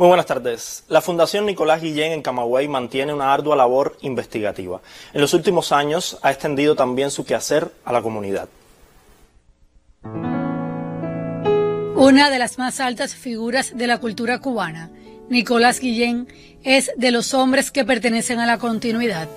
Muy buenas tardes. La Fundación Nicolás Guillén en Camagüey mantiene una ardua labor investigativa. En los últimos años ha extendido también su quehacer a la comunidad. Una de las más altas figuras de la cultura cubana, Nicolás Guillén, es de los hombres que pertenecen a la continuidad.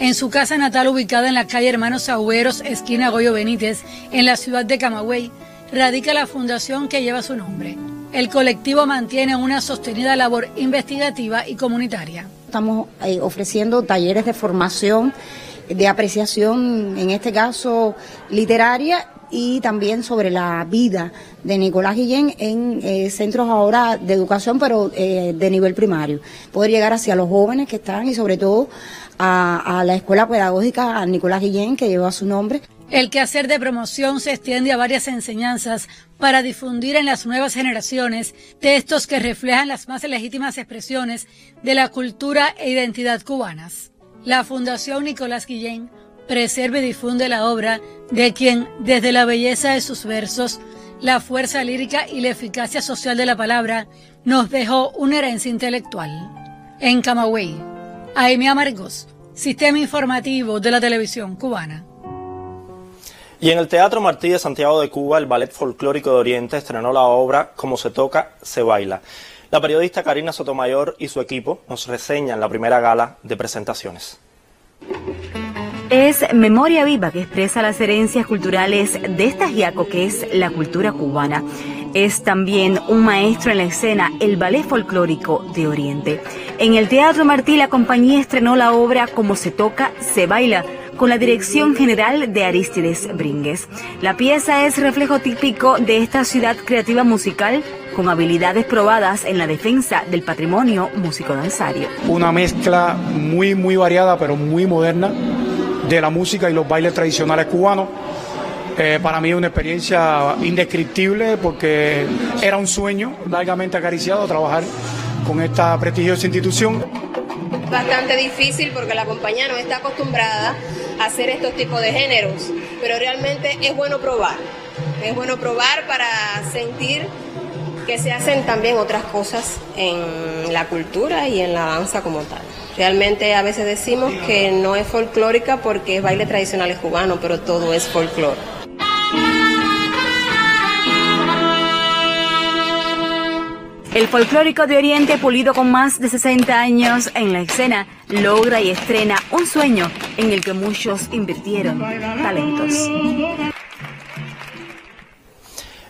En su casa natal ubicada en la calle Hermanos Agüeros, esquina Goyo Benítez, en la ciudad de Camagüey, radica la fundación que lleva su nombre. El colectivo mantiene una sostenida labor investigativa y comunitaria. Estamos eh, ofreciendo talleres de formación, de apreciación, en este caso literaria, y también sobre la vida de Nicolás Guillén en eh, centros ahora de educación, pero eh, de nivel primario. Poder llegar hacia los jóvenes que están y sobre todo a, a la escuela pedagógica Nicolás Guillén, que lleva su nombre. El quehacer de promoción se extiende a varias enseñanzas para difundir en las nuevas generaciones textos que reflejan las más legítimas expresiones de la cultura e identidad cubanas. La Fundación Nicolás Guillén preserva y difunde la obra de quien, desde la belleza de sus versos, la fuerza lírica y la eficacia social de la palabra, nos dejó una herencia intelectual. En Camagüey, Aimea Amargos, Sistema Informativo de la Televisión Cubana. Y en el Teatro Martí de Santiago de Cuba, el Ballet Folclórico de Oriente estrenó la obra Como se toca, se baila. La periodista Karina Sotomayor y su equipo nos reseñan la primera gala de presentaciones. Es memoria viva que expresa las herencias culturales de esta giaco que es la cultura cubana. Es también un maestro en la escena, el ballet folclórico de Oriente. En el Teatro Martí la compañía estrenó la obra Como se toca, se baila con la dirección general de Aristides Bringues. La pieza es reflejo típico de esta ciudad creativa musical con habilidades probadas en la defensa del patrimonio músico-danzario. Una mezcla muy, muy variada, pero muy moderna de la música y los bailes tradicionales cubanos. Eh, para mí es una experiencia indescriptible porque era un sueño largamente acariciado trabajar con esta prestigiosa institución. Bastante difícil porque la compañía no está acostumbrada hacer estos tipos de géneros, pero realmente es bueno probar. Es bueno probar para sentir que se hacen también otras cosas en la cultura y en la danza como tal. Realmente a veces decimos que no es folclórica porque es baile tradicional cubano, pero todo es folclore. El folclórico de Oriente, pulido con más de 60 años en la escena, logra y estrena un sueño en el que muchos invirtieron talentos.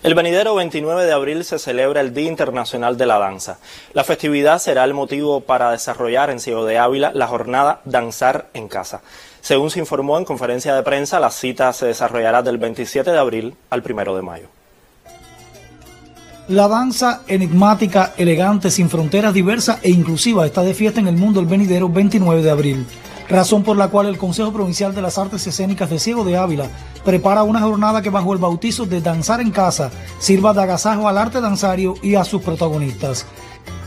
El venidero 29 de abril se celebra el Día Internacional de la Danza. La festividad será el motivo para desarrollar en Ciego de Ávila la jornada Danzar en Casa. Según se informó en conferencia de prensa, la cita se desarrollará del 27 de abril al 1 de mayo. La danza enigmática, elegante, sin fronteras, diversa e inclusiva está de fiesta en el mundo el venidero 29 de abril razón por la cual el Consejo Provincial de las Artes Escénicas de Ciego de Ávila prepara una jornada que bajo el bautizo de Danzar en Casa sirva de agasajo al arte danzario y a sus protagonistas.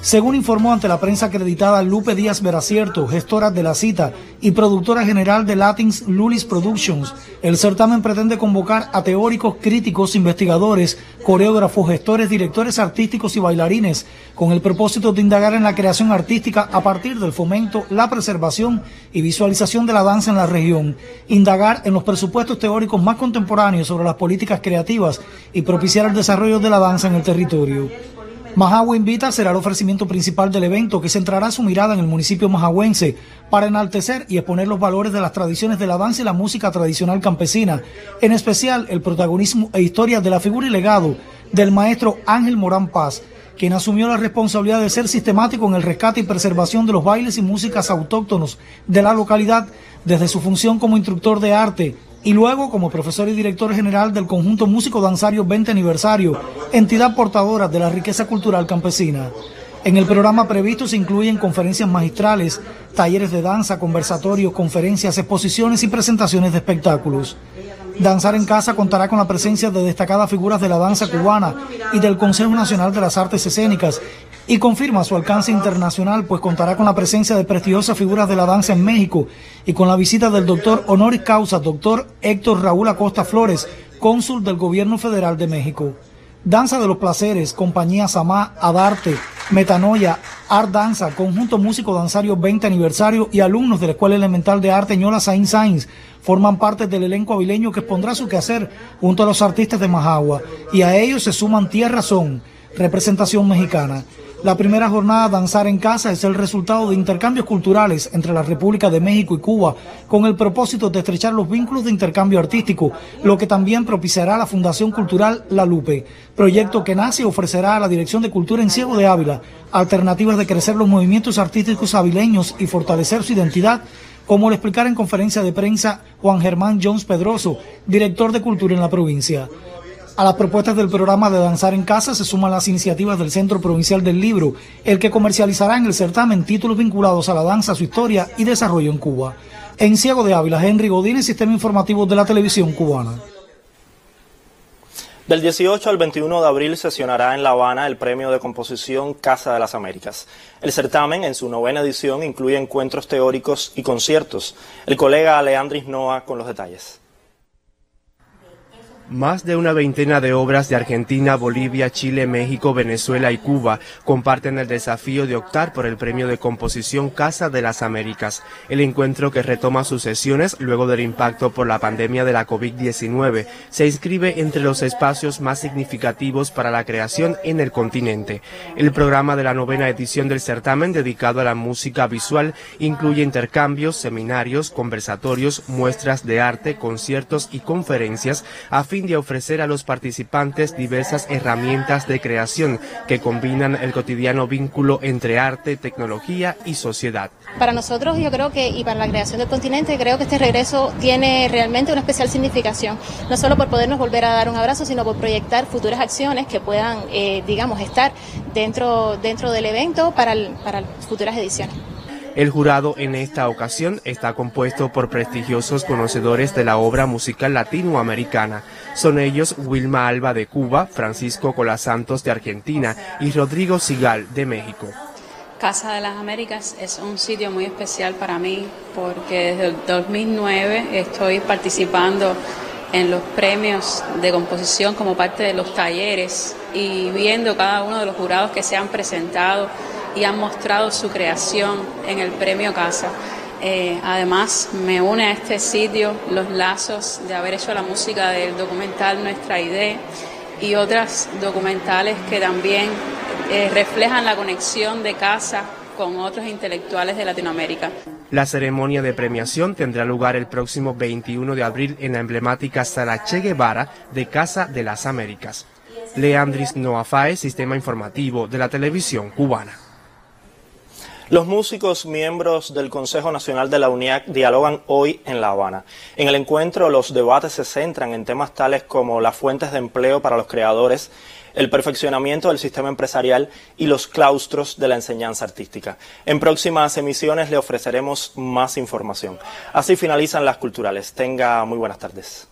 Según informó ante la prensa acreditada Lupe Díaz Veracierto, gestora de la cita y productora general de Latins Lulis Productions, el certamen pretende convocar a teóricos, críticos, investigadores, coreógrafos, gestores, directores artísticos y bailarines, con el propósito de indagar en la creación artística a partir del fomento, la preservación y visualización de la danza en la región, indagar en los presupuestos teóricos más contemporáneos sobre las políticas creativas y propiciar el desarrollo de la danza en el territorio. Majagua Invita será el ofrecimiento principal del evento que centrará su mirada en el municipio majahuense para enaltecer y exponer los valores de las tradiciones de la danza y la música tradicional campesina, en especial el protagonismo e historia de la figura y legado del maestro Ángel Morán Paz, quien asumió la responsabilidad de ser sistemático en el rescate y preservación de los bailes y músicas autóctonos de la localidad desde su función como instructor de arte, y luego como profesor y director general del conjunto músico danzario 20 aniversario, entidad portadora de la riqueza cultural campesina. En el programa previsto se incluyen conferencias magistrales, talleres de danza, conversatorios, conferencias, exposiciones y presentaciones de espectáculos. Danzar en Casa contará con la presencia de destacadas figuras de la danza cubana y del Consejo Nacional de las Artes Escénicas y confirma su alcance internacional, pues contará con la presencia de prestigiosas figuras de la danza en México y con la visita del doctor honoris causa, doctor Héctor Raúl Acosta Flores, cónsul del Gobierno Federal de México. Danza de los Placeres, Compañía Samá, Adarte, Metanoia, Art Danza, Conjunto Músico Danzario 20 Aniversario y alumnos de la Escuela Elemental de Arte Ñola Saint Sainz forman parte del elenco avileño que expondrá su quehacer junto a los artistas de Majagua y a ellos se suman Tierra Son, representación mexicana. La primera jornada Danzar en Casa es el resultado de intercambios culturales entre la República de México y Cuba con el propósito de estrechar los vínculos de intercambio artístico, lo que también propiciará la Fundación Cultural La Lupe, proyecto que nace y ofrecerá a la Dirección de Cultura en Ciego de Ávila alternativas de crecer los movimientos artísticos avileños y fortalecer su identidad como lo explicara en conferencia de prensa Juan Germán Jones Pedroso, director de Cultura en la provincia. A las propuestas del programa de Danzar en Casa se suman las iniciativas del Centro Provincial del Libro, el que comercializará en el certamen títulos vinculados a la danza, su historia y desarrollo en Cuba. En Ciego de Ávila, Henry Godínez, Sistema Informativo de la Televisión Cubana. Del 18 al 21 de abril sesionará en La Habana el premio de composición Casa de las Américas. El certamen, en su novena edición, incluye encuentros teóricos y conciertos. El colega Leandris Noa con los detalles. Más de una veintena de obras de Argentina, Bolivia, Chile, México, Venezuela y Cuba comparten el desafío de optar por el premio de composición Casa de las Américas, el encuentro que retoma sus sesiones luego del impacto por la pandemia de la COVID-19. Se inscribe entre los espacios más significativos para la creación en el continente. El programa de la novena edición del certamen dedicado a la música visual incluye intercambios, seminarios, conversatorios, muestras de arte, conciertos y conferencias de ofrecer a los participantes diversas herramientas de creación que combinan el cotidiano vínculo entre arte, tecnología y sociedad. Para nosotros yo creo que y para la creación del continente creo que este regreso tiene realmente una especial significación, no solo por podernos volver a dar un abrazo, sino por proyectar futuras acciones que puedan, eh, digamos, estar dentro, dentro del evento para, para futuras ediciones. El jurado en esta ocasión está compuesto por prestigiosos conocedores de la obra musical latinoamericana. Son ellos Wilma Alba de Cuba, Francisco Colasantos de Argentina y Rodrigo Sigal de México. Casa de las Américas es un sitio muy especial para mí porque desde el 2009 estoy participando en los premios de composición como parte de los talleres y viendo cada uno de los jurados que se han presentado y han mostrado su creación en el Premio Casa. Eh, además, me une a este sitio los lazos de haber hecho la música del documental Nuestra Idea y otras documentales que también eh, reflejan la conexión de casa con otros intelectuales de Latinoamérica. La ceremonia de premiación tendrá lugar el próximo 21 de abril en la emblemática sala Che Guevara de Casa de las Américas. Leandris Noafae, Sistema Informativo de la Televisión Cubana. Los músicos miembros del Consejo Nacional de la UNIAC dialogan hoy en La Habana. En el encuentro los debates se centran en temas tales como las fuentes de empleo para los creadores, el perfeccionamiento del sistema empresarial y los claustros de la enseñanza artística. En próximas emisiones le ofreceremos más información. Así finalizan las culturales. Tenga muy buenas tardes.